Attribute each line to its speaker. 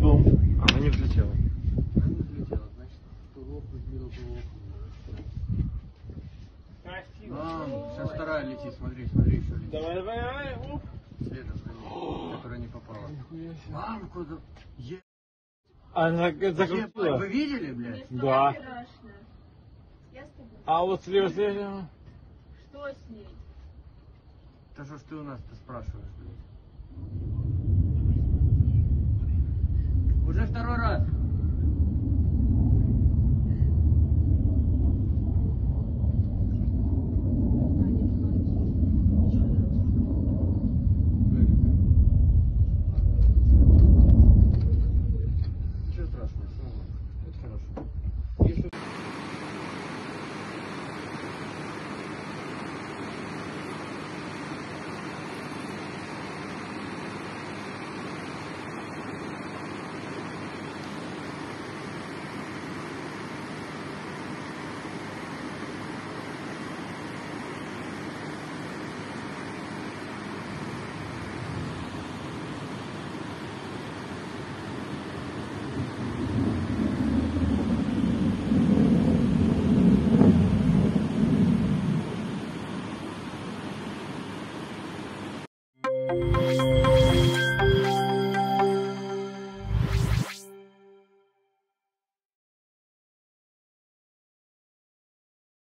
Speaker 1: дом.
Speaker 2: Она не взлетела. Она не взлетела, значит, ПВО Кузьмина было
Speaker 1: Красиво.
Speaker 2: А, сейчас вторая летит, смотри, смотри, еще летит. Давай,
Speaker 1: давай, давай, оп.
Speaker 2: Следом за которая не попала. Мам, куда... Е...
Speaker 1: Она закрутила. Вы
Speaker 2: видели, блядь?
Speaker 3: Да. А вот
Speaker 1: слева, слева...
Speaker 3: Что с ней?
Speaker 2: Да что ж ты у нас-то спрашиваешь, блядь?